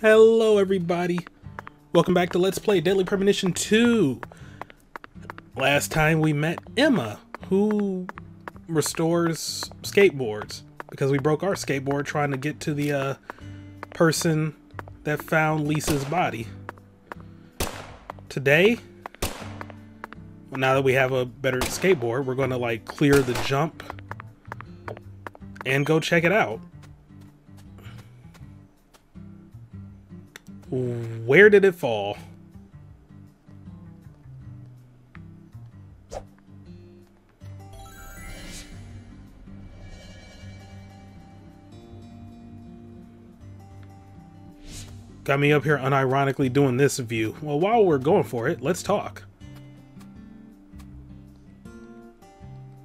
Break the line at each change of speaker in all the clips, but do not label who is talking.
Hello, everybody. Welcome back to Let's Play Deadly Premonition 2. Last time we met Emma, who restores skateboards because we broke our skateboard trying to get to the uh, person that found Lise's body. Today, now that we have a better skateboard, we're going to like clear the jump and go check it out. Where did it fall? Got me up here unironically doing this view. Well, while we're going for it, let's talk.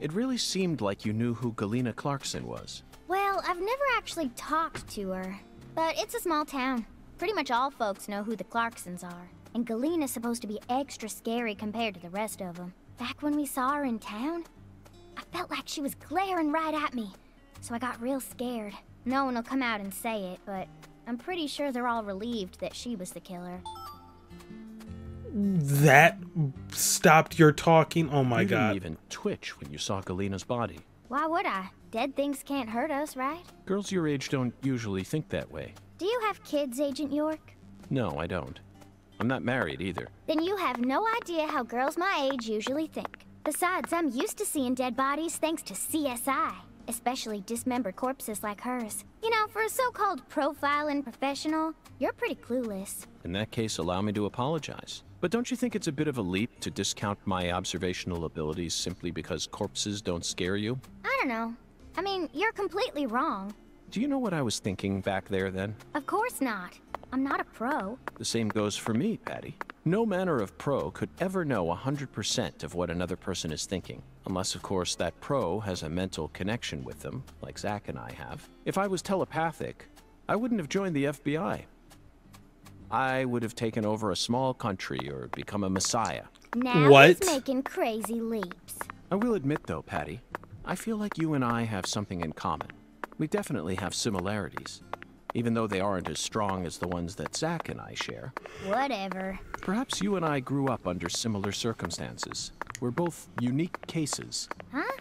It really seemed like you knew who Galena Clarkson was.
Well, I've never actually talked to her, but it's a small town. Pretty much all folks know who the Clarksons are, and Galena's supposed to be extra scary compared to the rest of them. Back when we saw her in town, I felt like she was glaring right at me, so I got real scared. No one will come out and say it, but I'm pretty sure they're all relieved that she was the killer.
That stopped your talking? Oh my
you
god.
didn't even twitch when you saw Galena's body.
Why would I? Dead things can't hurt us, right?
Girls your age don't usually think that way.
Do you have kids, Agent York?
No, I don't. I'm not married either.
Then you have no idea how girls my age usually think. Besides, I'm used to seeing dead bodies thanks to CSI, especially dismembered corpses like hers. You know, for a so-called profiling professional, you're pretty clueless.
In that case, allow me to apologize. But don't you think it's a bit of a leap to discount my observational abilities simply because corpses don't scare you?
I don't know. I mean, you're completely wrong.
Do you know what I was thinking back there then?
Of course not. I'm not a pro.
The same goes for me, Patty. No manner of pro could ever know 100% of what another person is thinking. Unless, of course, that pro has a mental connection with them, like Zach and I have. If I was telepathic, I wouldn't have joined the FBI. I would have taken over a small country or become a messiah.
Now
What?
he's making crazy leaps.
I will admit, though, Patty, I feel like you and I have something in common. We definitely have similarities, even though they aren't as strong as the ones that Zach and I share.
Whatever.
Perhaps you and I grew up under similar circumstances. We're both unique cases.
Huh?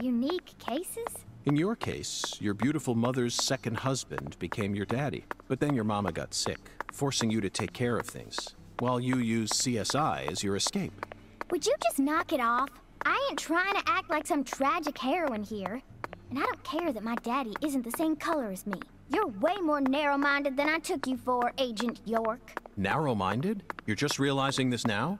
Unique cases?
In your case, your beautiful mother's second husband became your daddy, but then your mama got sick, forcing you to take care of things, while you used CSI as your escape.
Would you just knock it off? I ain't trying to act like some tragic heroine here. And I don't care that my daddy isn't the same color as me. You're way more narrow-minded than I took you for, Agent York.
Narrow minded? You're just realizing this now?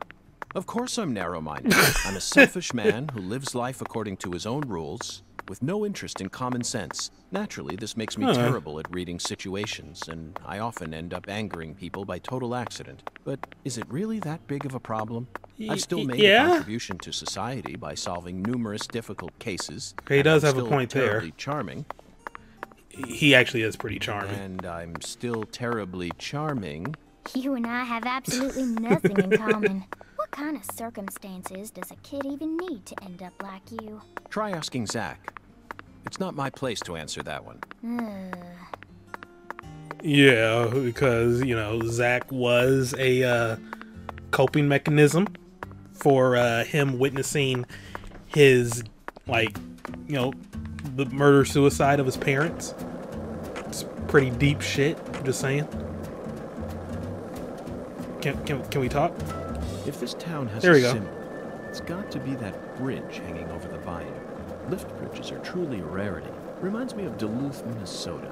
Of course I'm narrow minded. I'm a selfish man who lives life according to his own rules, with no interest in common sense. Naturally, this makes me
Huh.
terrible at reading situations, and I often end up angering people by total accident. But is it really that big of a problem?
Y-
I've still made
yeah.
a contribution to society by solving numerous difficult cases.
He does
I'm
have a point there.
charming,
He actually is pretty charming.
and I'm still terribly charming.
You and I have absolutely nothing in common. What kind of circumstances does a kid even need to end up like you?
Try asking Zach. It's not my place to answer that one.
Ugh.
Yeah, because you know Zach was a uh, coping mechanism for uh, him witnessing his like you know the murder suicide of his parents. It's pretty deep shit. I'm just saying. Can can can we talk?
If this town has
There
a
we go.
symbol, it's got to be that bridge hanging over the bayou. Lift bridges are truly a rarity. Reminds me of Duluth, Minnesota.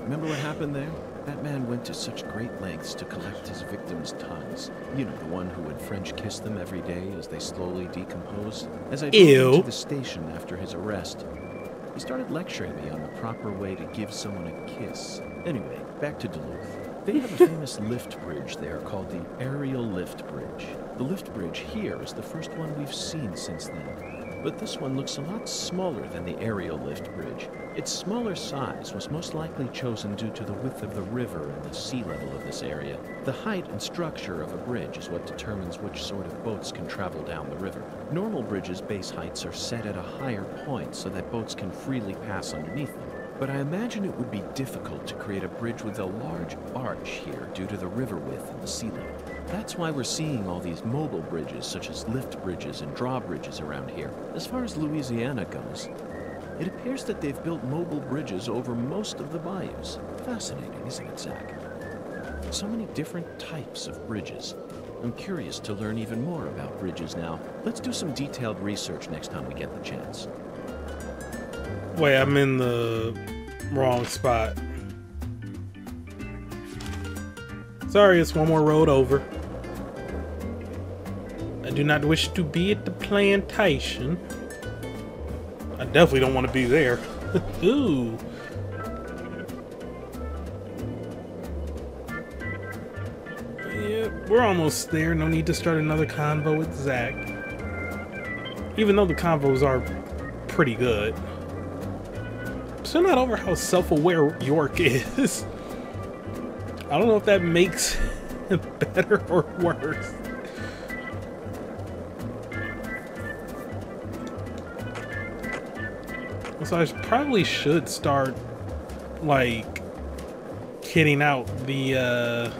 Remember what happened there? That man went to such great lengths to collect his victims' tongues. You know, the one who would French kiss them every day as they slowly decomposed. As I drove into the station after his arrest, he started lecturing me on the proper way to give someone a kiss. Anyway, back to Duluth. They have a famous lift bridge there called the Aerial Lift Bridge. The lift bridge here is the first one we've seen since then. But this one looks a lot smaller than the aerial lift bridge. Its smaller size was most likely chosen due to the width of the river and the sea level of this area. The height and structure of a bridge is what determines which sort of boats can travel down the river. Normal bridges' base heights are set at a higher point so that boats can freely pass underneath them. but I imagine it would be difficult to create a bridge with a large arch here due to the river width and the ceiling. That's why we're seeing all these mobile bridges, such as lift bridges and drawbridges around here. As far as Louisiana goes, it appears that they've built mobile bridges over most of the bayous. Fascinating, isn't it, Zach? So many different types of bridges. I'm curious to learn even more about bridges now. Let's do some detailed research next time we get the chance.
Wait, I'm in the wrong spot. Sorry, it's one more road over. Do not wish to be at the plantation. I definitely don't want to be there. Ooh. Yeah, we're almost there. No need to start another convo with Zach. Even though the convos are pretty good. Still not over how self-aware York is. I don't know if that makes it better or worse. So I probably should start, like, kitting out the, uh,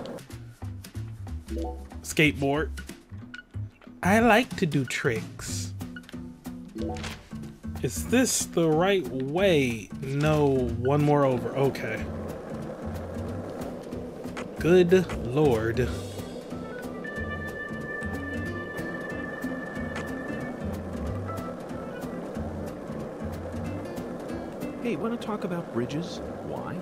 skateboard. I like to do tricks. Is this the right way? No, one more over. Okay. Good lord.
To talk about bridges? Why?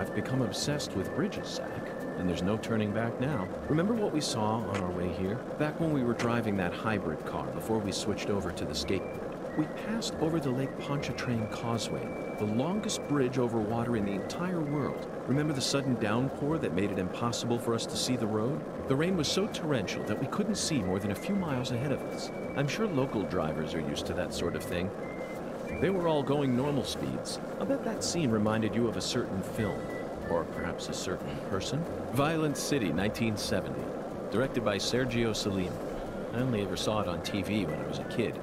I've become obsessed with bridges, Zach, and there's no turning back now. Remember what we saw on our way here? Back when we were driving that hybrid car before we switched over to the skateboard. We passed over the Lake Pontchartrain Causeway, the longest bridge over water in the entire world. Remember the sudden downpour that made it impossible for us to see the road? The rain was so torrential that we couldn't see more than a few miles ahead of us. I'm sure local drivers are used to that sort of thing. They were all going normal speeds. I bet that scene reminded you of a certain film, or perhaps a certain person. Violent City, 1970, directed by Sergio Sollima. I only ever saw it on TV when I was a kid,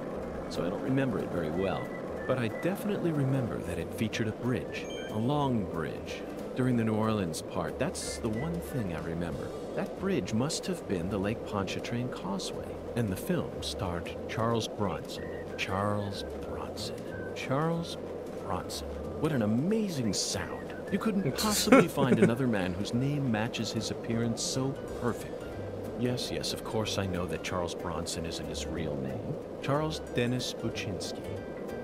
so I don't remember it very well. But I definitely remember that it featured a bridge, a long bridge. During the New Orleans part, that's the one thing I remember. That bridge must have been the Lake Pontchartrain Causeway, and the film starred Charles Bronson. Charles Bronson. Charles Bronson. What an amazing sound. You couldn't possibly find another man whose name matches his appearance so perfectly. Yes, yes, of course I know that Charles Bronson isn't his real name. Charles Dennis Buchinsky.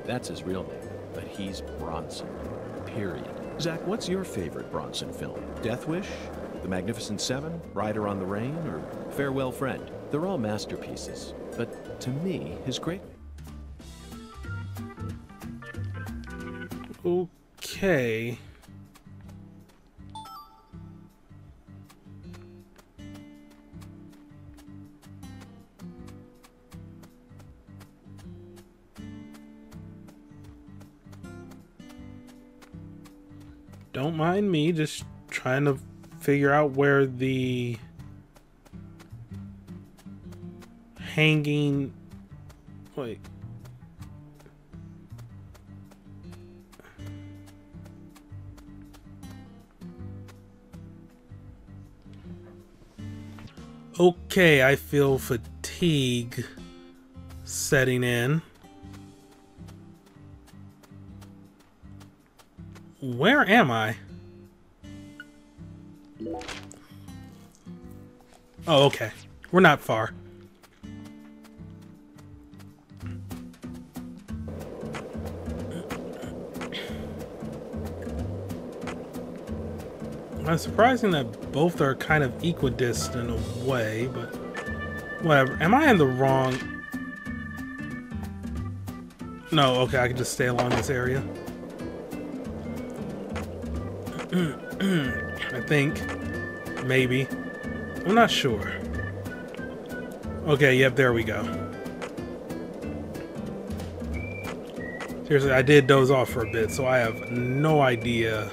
That's his real name, but he's Bronson. Period. Zach, what's your favorite Bronson film? Death Wish? The Magnificent Seven? Rider on the Rain? Or Farewell Friend? They're all masterpieces. But to me, his great
Okay. Don't mind me, just trying to figure out where the hanging. Wait. Okay, I feel fatigue setting in. Where am I? Oh, okay. We're not far. It's surprising that both are kind of equidistant in a way, but whatever. Am I in the wrong? No, okay, I can just stay along this area. I think. Maybe. I'm not sure. Okay, yep, there we go. Seriously, I did doze off for a bit, so I have no idea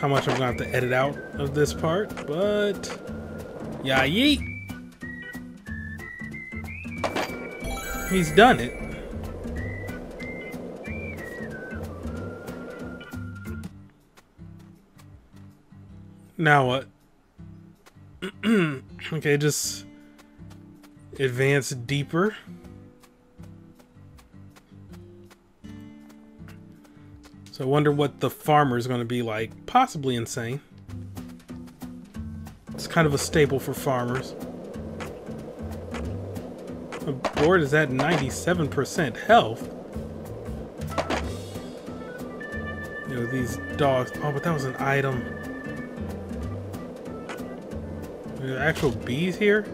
how much I'm going to have to edit out of this part, but... Yeah, yeet! He's done it. Now what? okay, just advance deeper. So I wonder what the farmer is going to be like. Possibly insane. It's kind of a staple for farmers. The board is at 97% health. You know, these dogs. Oh, but that was an item. Are there actual bees here?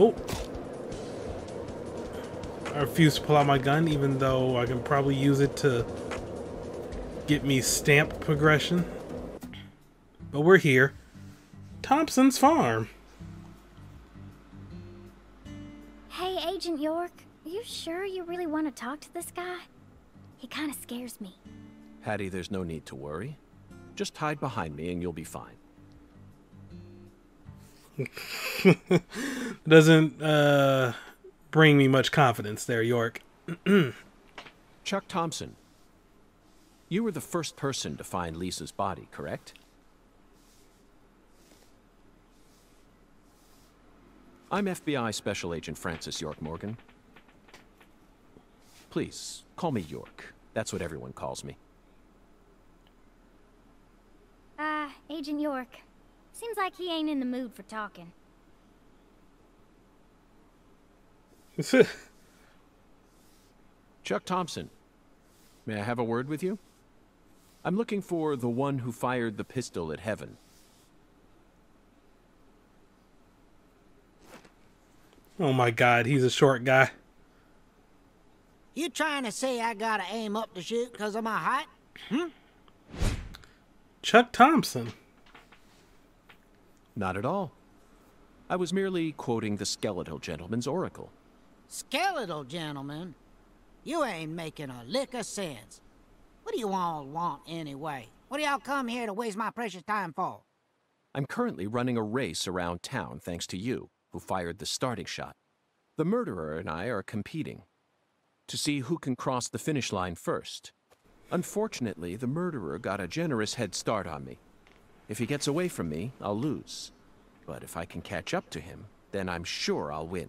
Nope. I refuse to pull out my gun, even though I can probably use it to get me stamp progression. But we're here. Thompson's farm.
Hey, Agent York. Are you sure you really want to talk to this guy? He kind of scares me.
Patty, there's no need to worry. Just hide behind me and you'll be fine.
Doesn't uh, bring me much confidence there, York.
Chuck Thompson, you were the first person to find Lise's body, correct? I'm FBI Special Agent Francis York Morgan. Please, call me York. That's what everyone calls me.
Ah, uh, Agent York. Seems like he ain't in the mood for talking.
Chuck Thompson, may I have a word with you? I'm looking for the one who fired the pistol at Heaven.
Oh my god, he's a short guy.
You trying to say I gotta aim up to shoot because of my height? Hmm?
Chuck Thompson.
Not at all. I was merely quoting the skeletal gentleman's oracle.
Skeletal gentleman? You ain't making a lick of sense. What do you all want anyway? What do y'all come here to waste my precious time for?
I'm currently running a race around town thanks to you, who fired the starting shot. The murderer and I are competing to see who can cross the finish line first. Unfortunately, the murderer got a generous head start on me. If he gets away from me, I'll lose. But if I can catch up to him, then I'm sure I'll win.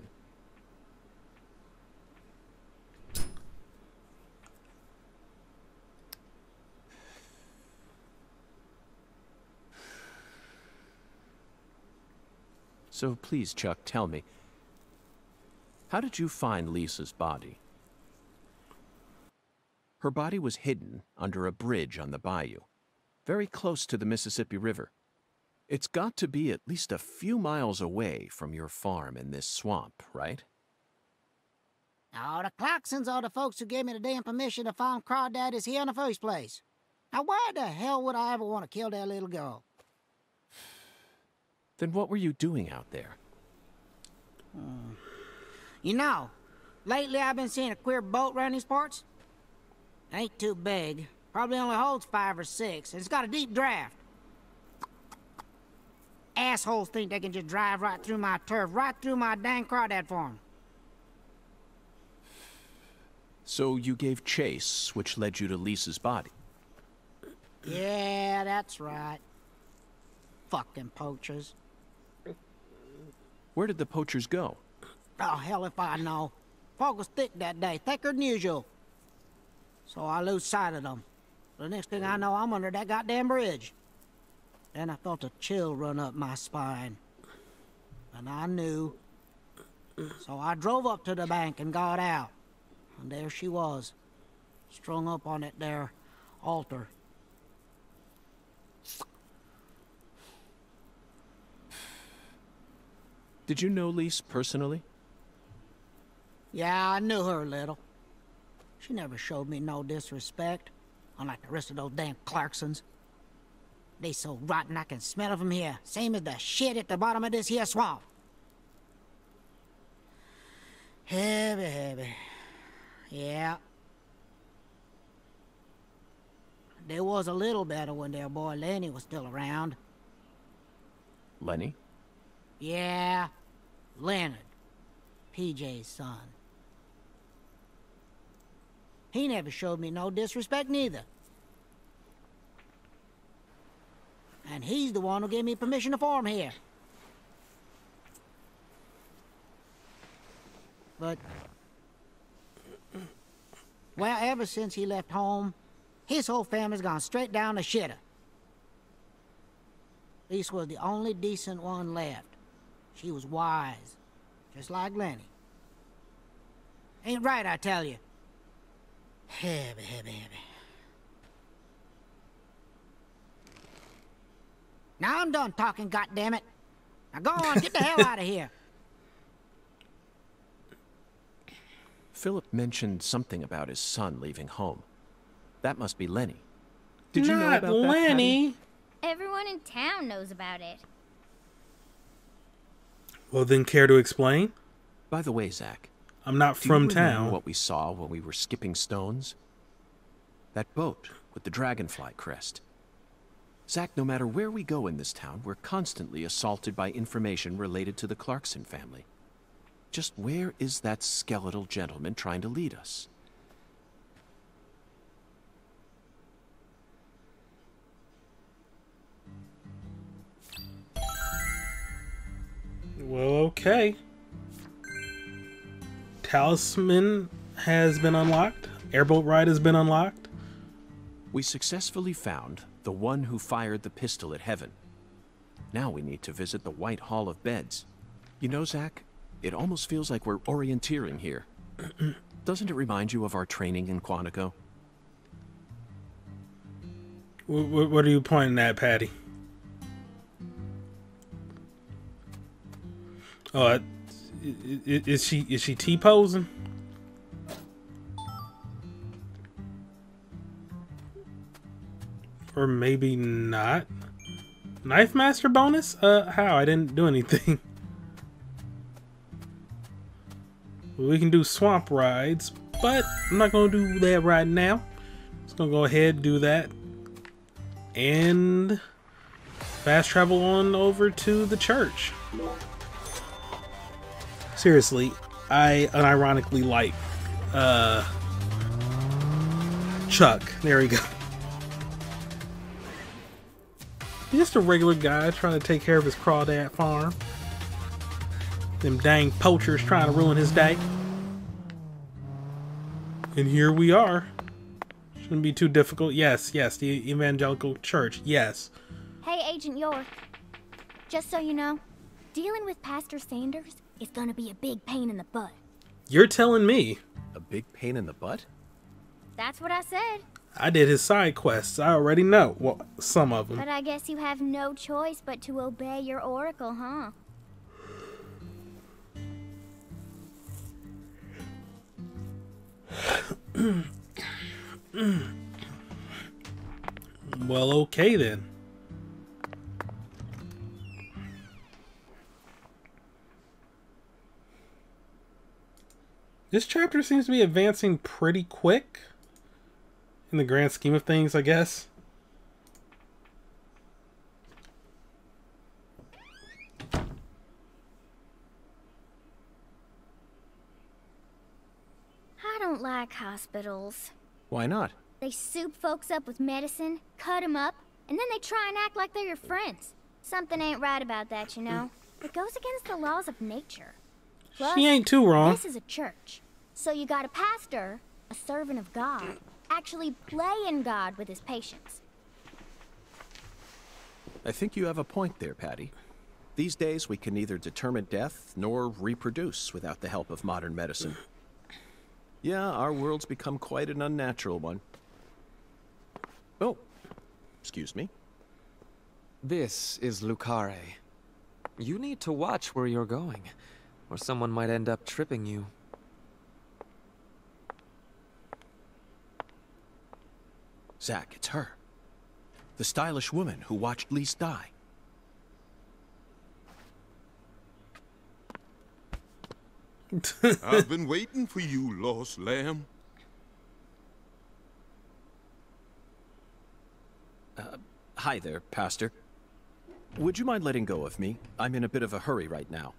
So please, Chuck, tell me, how did you find Lise's body? Her body was hidden under a bridge on the bayou very close to the Mississippi River. It's got to be at least a few miles away from your farm in this swamp, right?
Oh, the Clarksons are the folks who gave me the damn permission to find crawdaddies here in the first place. Now, why the hell would I ever want to kill that little girl?
Then what were you doing out there?
Hmm. You know, lately I've been seeing a queer boat around these parts. Ain't too big, Probably only holds five or six. and It's got a deep draft. Assholes think they can just drive right through my turf, right through my dang crawdad farm.
So you gave chase, which led you to Lise's body?
Yeah, that's right. Fucking poachers.
Where did the poachers go?
Oh, hell if I know. Fog was thick that day, thicker than usual. So I lose sight of them. The next thing I know, I'm under that goddamn bridge. Then I felt a chill run up my spine. And I knew. So I drove up to the bank and got out. And there she was, strung up on it there altar.
Did you know Lise personally?
Yeah, I knew her a little. She never showed me no disrespect. Unlike the rest of those damn Clarksons. They so rotten I can smell it from here. Same as the shit at the bottom of this here swamp. Heavy, heavy. Yeah. There was a little better when their boy Lenny was still around.
Lenny?
Yeah, Leonard. PJ's son. He never showed me no disrespect neither. And he's the one who gave me permission to farm here. But... Well, ever since he left home, his whole family's gone straight down the shitter. Lise was the only decent one left. She was wise, just like Lenny. Ain't right, I tell you. Heavy, heavy, heavy. Now I'm done talking, goddammit. Now go on, get the hell out of here.
Philip mentioned something about his son leaving home. That must be Lenny. Did you know
Not
about that, Patty?
Lenny.
Everyone in town knows about it.
Well, then, care to explain?
By the way, Zach,
I'm not
do
from
you remember
town.
what we saw when we were skipping stones? That boat with the dragonfly crest. Zach, no matter where we go in this town, we're constantly assaulted by information related to the Clarkson family. Just where is that skeletal gentleman trying to lead us?
Well, okay. Talisman has been unlocked. Airboat ride has been unlocked.
We successfully found the one who fired the pistol at Heaven. Now we need to visit the White Hall of Beds. You know, Zach, it almost feels like we're orienteering here. Doesn't it remind you of our training in Quantico?
W- w- what are you pointing at, Patty? Oh, is she is she T posing? Or maybe not. Knife Master bonus? Uh, how? I didn't do anything. we can do swamp rides, but I'm not gonna do that right now. Just gonna go ahead do that and fast travel on over to the church. Seriously, I unironically like uh Chuck. There we go. He's just a regular guy trying to take care of his crawdad farm. Them dang poachers trying to ruin his day. And here we are. Shouldn't be too difficult. Yes, yes, the evangelical church. Yes.
Hey, Agent York. Just so you know, dealing with Pastor Sanders is gonna be a big pain in the butt.
You're telling me.
A big pain in the butt?
That's what I said.
I did his side quests. I already know. Well, some of them.
But I guess you have no choice but to obey your oracle, huh?
Well, okay then. This chapter seems to be advancing pretty quick. In the grand scheme of things, I guess.
I don't like hospitals.
Why not?
They soup folks up with medicine, cut 'em up, and then they try and act like they're your friends. Something ain't right about that, you know? Hmm. It goes against the laws of nature. Plus,
She ain't too wrong.
This is a church. So you got a pastor, a servant of God, actually playing God with his patients.
I think you have a point there, Patty. These days, we can neither determine death nor reproduce without the help of modern medicine. Yeah, our world's become quite an unnatural one. Oh, excuse me.
This is Le Carré. You need to watch where you're going, or someone might end up tripping you.
Zach, it's her. The stylish woman who watched Lise die.
I've been waiting for you, lost lamb.
Uh, hi there, Pastor. Would you mind letting go of me? I'm in a bit of a hurry right now.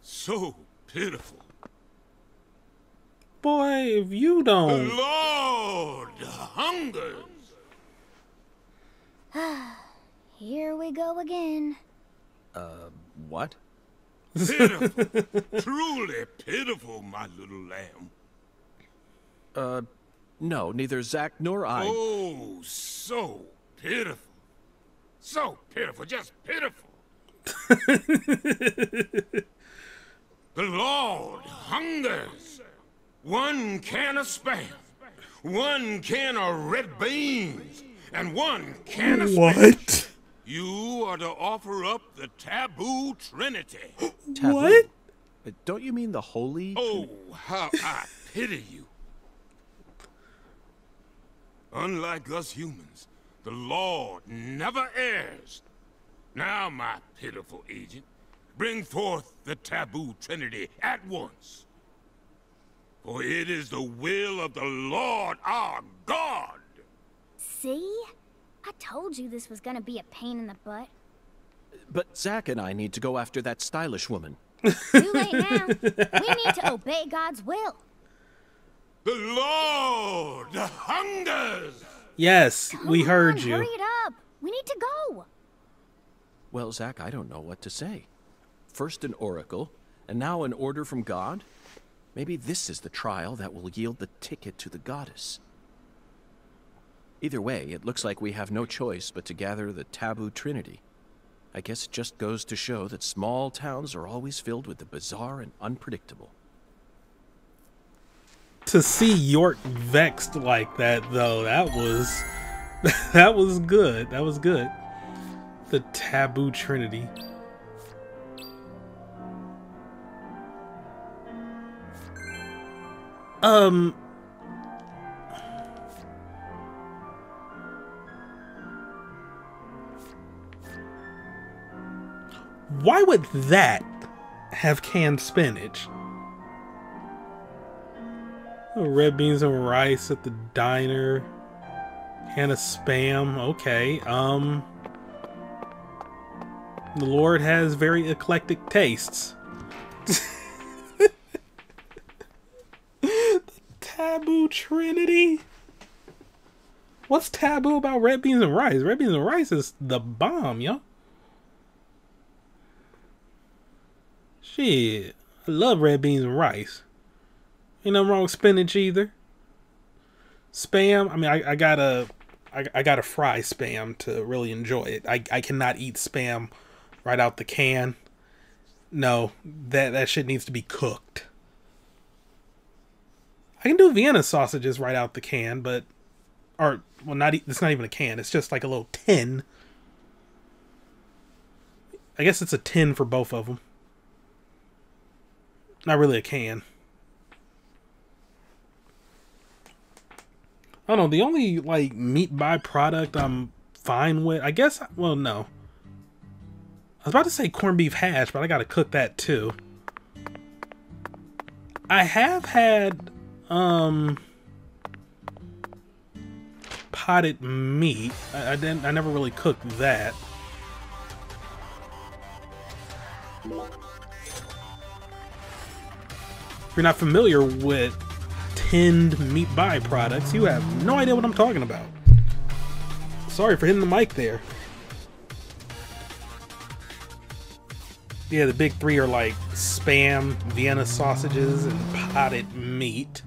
So, pitiful.
Boy, if you don't.
Lord hungers.
Here we go again.
Uh, what?
Pitiful. Truly pitiful, my little lamb.
Uh, no, neither Zach nor I.
Oh, so pitiful. So pitiful, just pitiful. the Lord hungers. One can of spam, one can of red beans, and one can of spam.
What?
You are to offer up the taboo trinity.
Taboo.
What?
Uh, Don't you mean the holy?
Oh, how I pity you. Unlike us humans, the Lord never errs. Now, my pitiful agent, bring forth the taboo trinity at once. For it is the will of the Lord our God.
See? I told you this was gonna be a pain in the butt.
But Zach and I need to go after that stylish woman.
Too late now. we need to obey God's will.
The Lord hungers.
Yes, we
Come
heard
on,
you.
Hurry it up. We need to go.
Well, Zach, I don't know what to say. First an oracle, and now an order from God? Maybe this is the trial that will yield the ticket to the goddess. Either way, it looks like we have no choice but to gather the taboo trinity. I guess it just goes to show that small towns are always filled with the bizarre and unpredictable.
To see York vexed like that, though, that was that was good. That was good. The taboo trinity. Um. Why would that have canned spinach? Oh, Red beans and rice at the diner. Can of spam. Okay. Um. The Lord has very eclectic tastes. trinity. What's taboo about red beans and rice? Red beans and rice is the bomb, yo. Shit. I love red beans and rice. Ain't nothing wrong with spinach either. Spam, I mean, I, I gotta, I, I gotta fry spam to really enjoy it. I, I cannot eat spam right out the can. No, that that shit needs to be cooked. I can do Vienna sausages right out the can, but, or well, not it's not even a can. It's just like a little tin. I guess it's a tin for both of them. Not really a can. I don't know. The only like meat byproduct I'm fine with, I guess. Well, no. I was about to say corned beef hash, but I gotta cook that too. I have had um potted meat. I, I didn't. I never really cooked that. If you're not familiar with tinned meat byproducts, you have no idea what I'm talking about. Sorry for hitting the mic there. Yeah, the big three are like spam, Vienna sausages, and potted meat.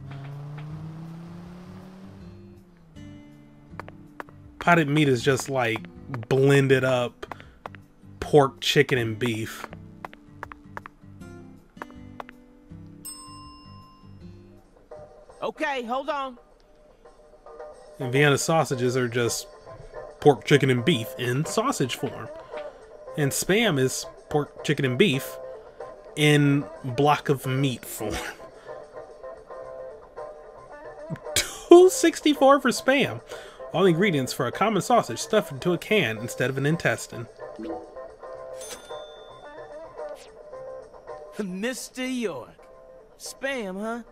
Potted meat is just like blended up pork, chicken, and beef.
Okay, hold on.
And Vienna sausages are just pork, chicken, and beef in sausage form. And spam is pork, chicken, and beef in block of meat form. 264 for spam. All ingredients for a common sausage stuffed into a can instead of an intestine.
Mr. York. Spam, huh?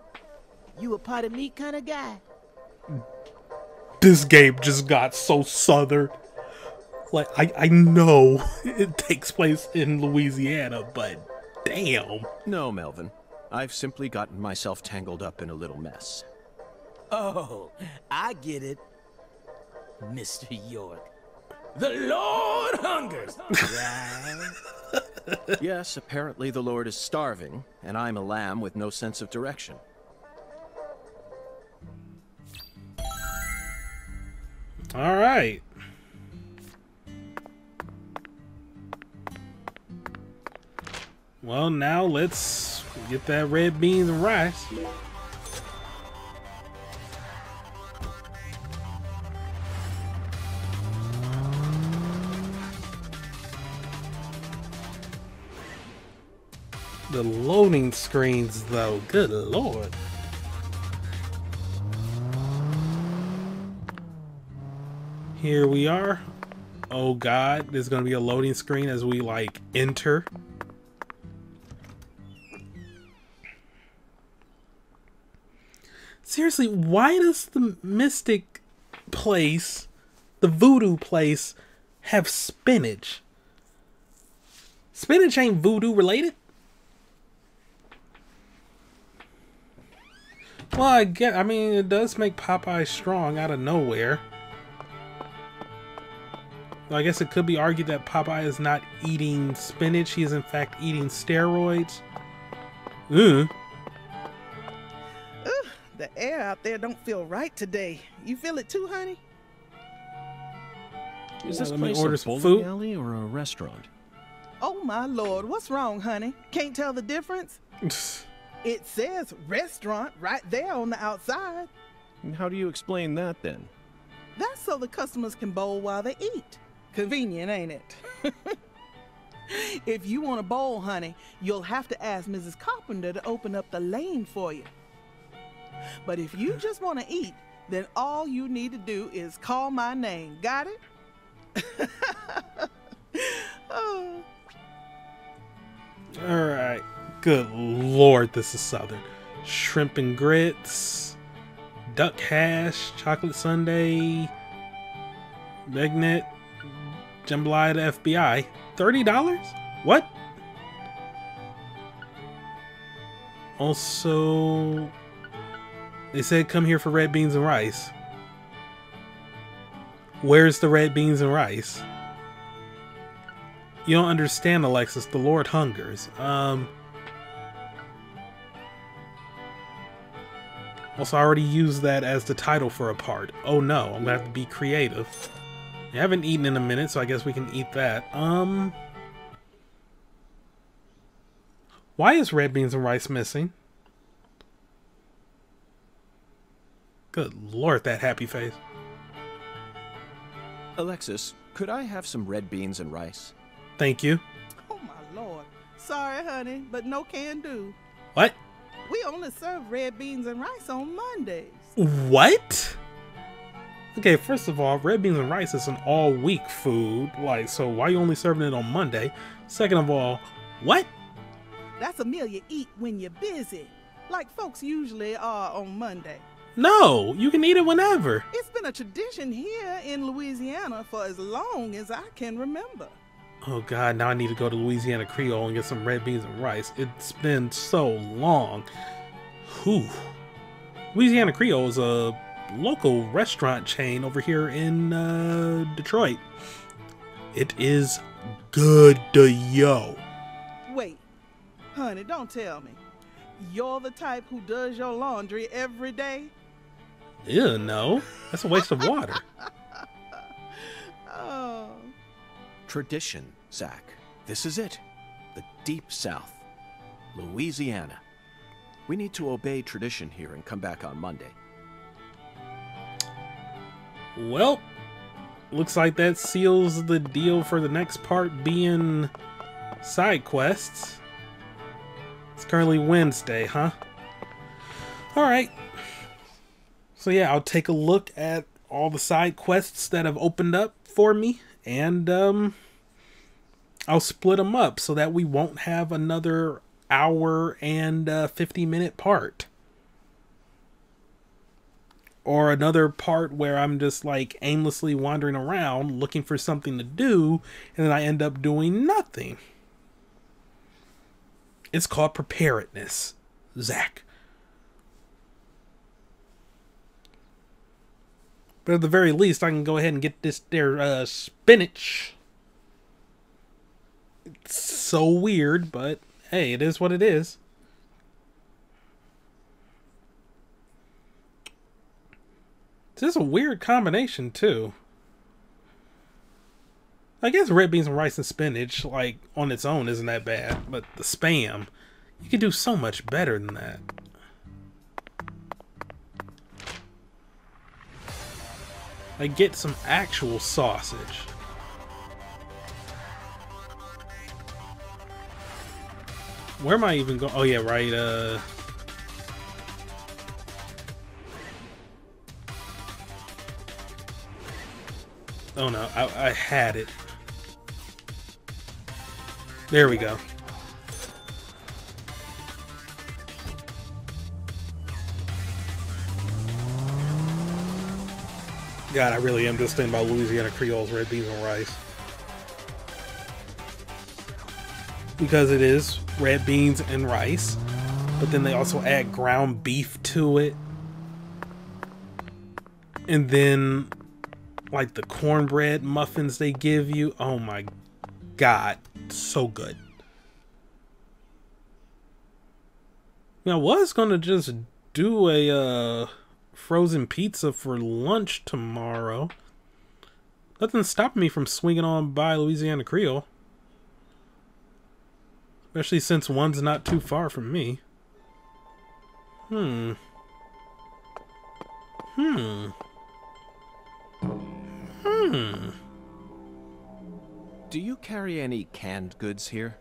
You a potted meat kind of guy?
This game just got so southern. Like I, I know it takes place in Louisiana, but damn.
No, Melvin. I've simply gotten myself tangled up in a little mess.
Oh, I get it. Mr. York. The Lord hungers, right?
yes, apparently the Lord is starving, and I'm a lamb with no sense of direction.
All right. Well, now let's get that red beans and rice. The loading screens, though, good lord. Here we are. Oh god, there's gonna be a loading screen as we like enter. Seriously, why does the mystic place, the voodoo place, have spinach? Spinach ain't voodoo related. Well, I get. I mean, it does make Popeye strong out of nowhere. I guess it could be argued that Popeye is not eating spinach. He is, in fact, eating steroids. Ugh.
The air out there don't feel right today. You feel it too, honey?
Is this
let me
place
order
a bowling
food.
alley or a restaurant?
Oh my lord, what's wrong, honey? Can't tell the difference? It says restaurant right there on the outside.
And How do you explain that then?
That's so the customers can bowl while they eat. Convenient, ain't it? if you want a bowl, honey, you'll have to ask Mrs. Carpenter to open up the lane for you. But if you just want to eat, then all you need to do is call my name. Got it? oh.
All right. Good lord, this is southern. Shrimp and grits, duck hash, chocolate sundae, magnet, jambalaya to FBI. Thirty dollars? What? Also, they said come here for red beans and rice. Where's the red beans and rice? You don't understand, Alexis. The Lord hungers. Um. Also, I already used that as the title for a part. Oh no, I'm gonna have to be creative. I haven't eaten in a minute, so I guess we can eat that. Um. Why is red beans and rice missing? Good lord, that happy face.
Alexis, could I have some red beans and rice?
Thank you.
Oh my lord. Sorry, honey, but no can do.
What?
We only serve red beans and rice on Mondays.
What? Okay, first of all, red beans and rice is an all week food. Like, so why you only serving it on Monday? Second of all, what?
That's a meal you eat when you're busy, like folks usually are on Monday.
No, you can eat it whenever.
It's been a tradition here in Louisiana for as long as I can remember.
Oh god, now I need to go to Louisiana Creole and get some red beans and rice. It's been so long. Whew. Louisiana Creole is a local restaurant chain over here in uh, Detroit. It is good to yo.
Wait, honey, don't tell me. You're the type who does your laundry every day?
Ew, no. That's a waste of water.
Oh.
Tradition, Zach. This is it. The Deep South. Louisiana. We need to obey tradition here and come back on Monday.
Well, looks like that seals the deal for the next part being side quests. It's currently Wednesday, huh? Alright. So yeah, I'll take a look at all the side quests that have opened up for me and um I'll split them up so that we won't have another hour and uh, 50 minute part or another part where I'm just like aimlessly wandering around looking for something to do and then I end up doing nothing. It's called preparedness. Zach. But at the very least, I can go ahead and get this there uh, spinach. It's so weird, but hey, it is what it is. This is a weird combination, too. I guess red beans and rice and spinach, like, on its own isn't that bad, but the spam, you can do so much better than that. Like, get some actual sausage. Where am I even going? Oh, yeah, right, uh... Oh no, I, I had it. There we go. God, I really am just thinking about Louisiana Creole's red beans and rice. Because it is red beans and rice, but then they also add ground beef to it. And then like the cornbread muffins they give you. Oh my god, so good. I was gonna just do a uh, frozen pizza for lunch tomorrow. Nothing's stopping me from swinging on by Louisiana Creole. Especially since one's not too far from me. Hmm. Hmm. Hmm.
Do you carry any canned goods here?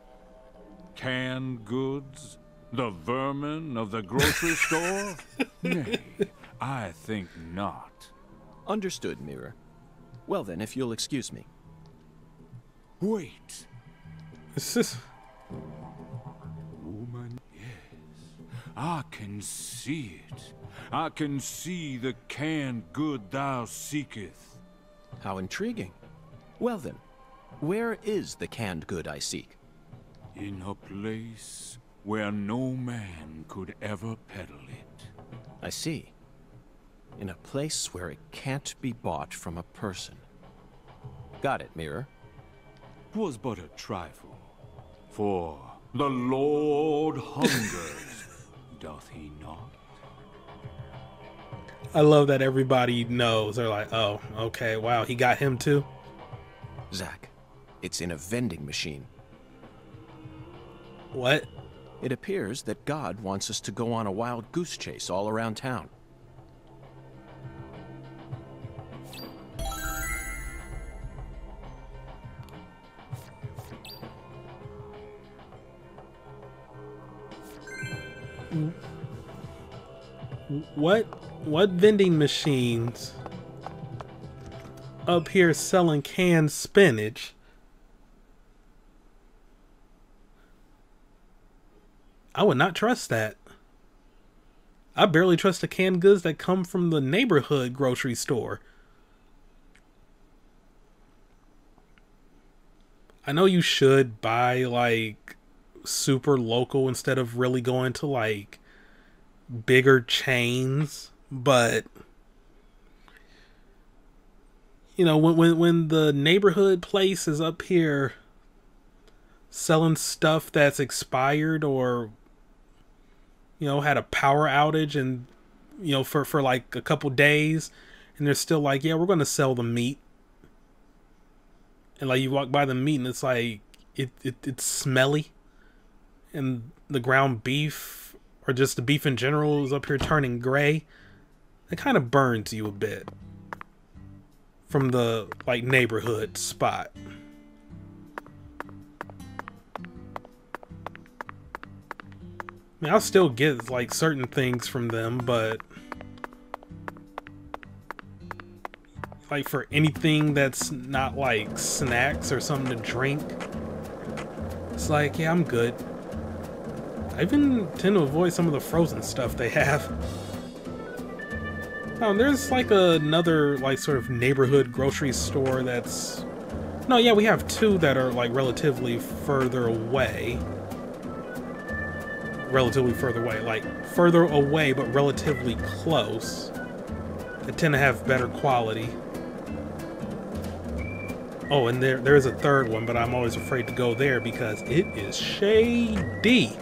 Canned goods? The vermin of the grocery store? Nay, I think not.
Understood, Mirror. Well then, if you'll excuse me.
Wait.
Is this...
Woman, yes. I can see it. I can see the canned good thou seeketh.
How intriguing. Well then, where is the canned good I seek?
In a place where no man could ever peddle it.
I see. In a place where it can't be bought from a person. Got it, Mirror.
'Twas but a trifle. For the Lord hungers, doth he not?
I love that everybody knows. They're like, oh, okay, wow, he got him too.
Zach, it's in a vending machine.
What?
It appears that God wants us to go on a wild goose chase all around town.
What? What vending machines up here selling canned spinach? I would not trust that. I barely trust the canned goods that come from the neighborhood grocery store. I know you should buy like super local instead of really going to like bigger chains, but you know, when when when the neighborhood place is up here selling stuff that's expired or you know, had a power outage and you know, for for like a couple days and they're still like, "Yeah, we're going to sell the meat." And like you walk by the meat and it's like it, it it's smelly and the ground beef or just the beef in general is up here turning gray, it kind of burns you a bit from the like neighborhood spot. I mean, I'll still get like certain things from them, but like for anything that's not like snacks or something to drink, it's like, yeah, I'm good. I even tend to avoid some of the frozen stuff they have. Oh, there's like another like sort of neighborhood grocery store that's no, yeah, we have two that are like relatively further away. relatively further away. Like, further away, but relatively close. They tend to have better quality. Oh, and there there is a third one, but I'm always afraid to go there because it is shady.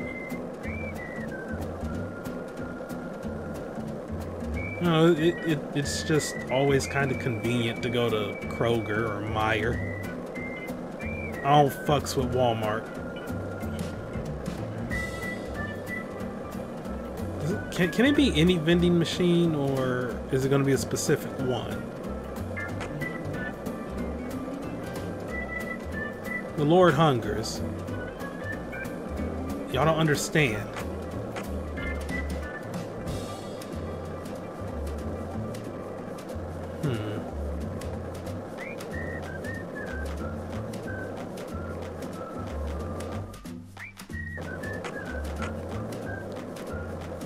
No, it, it, it's just always kind of convenient to go to Kroger or Meijer. I don't fucks with Walmart. It, can, can it be any vending machine or is it going to be a specific one? The Lord hungers. Y'all don't understand.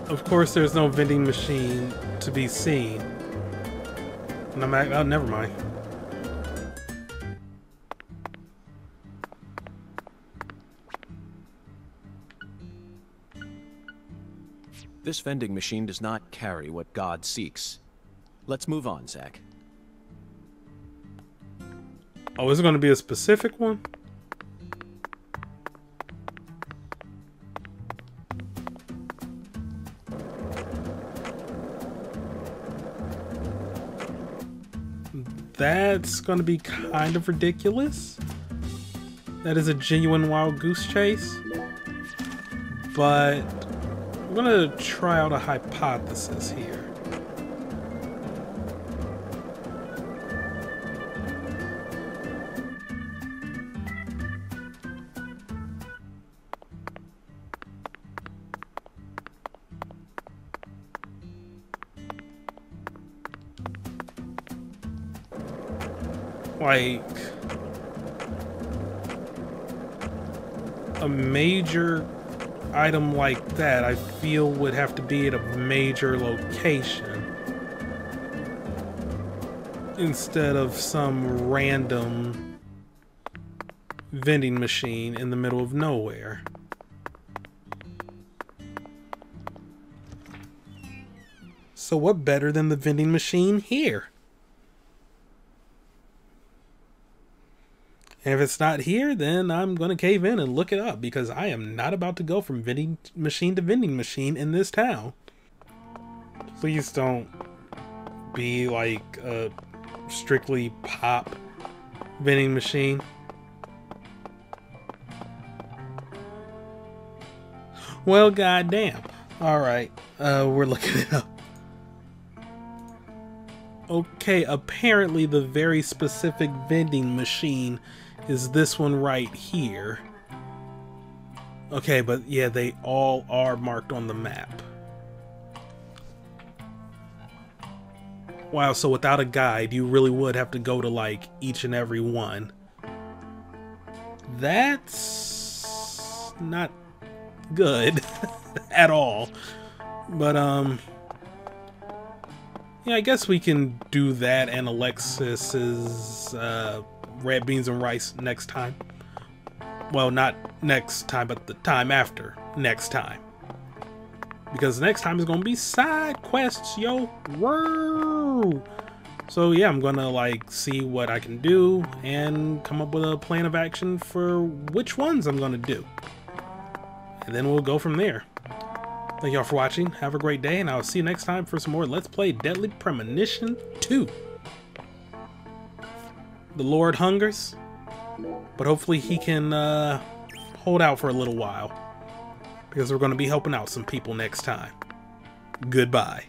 Of course, there's no vending machine to be seen. And I'm at, oh, never mind.
This vending machine does not carry what God seeks. Let's move on, Zach.
Oh, is it going to be a specific one? That's going to be kind of ridiculous. That is a genuine wild goose chase. But I'm going to try out a hypothesis here. Like a major item like that I feel would have to be at a major location instead of some random vending machine in the middle of nowhere. So what better than the vending machine here? And if it's not here, then I'm going to cave in and look it up because I am not about to go from vending machine to vending machine in this town. Please don't be like a strictly pop vending machine. Well, goddamn. All right, uh, we're looking it up. Okay, apparently the very specific vending machine is this one right here. Okay, but yeah, they all are marked on the map. Wow, so without a guide, you really would have to go to like each and every one. That's not good at all. But um yeah, I guess we can do that and Alexis's uh red beans and rice next time. Well, not next time, but the time after next time. Because next time is going to be side quests, yo. So yeah, I'm going to like see what I can do and come up with a plan of action for which ones I'm going to do. And then we'll go from there. Thank y'all for watching. Have a great day, and I'll see you next time for some more Let's Play Deadly Premonition 2 the Lord hungers, but hopefully he can uh, hold out for a little while because we're going to be helping out some people next time. Goodbye.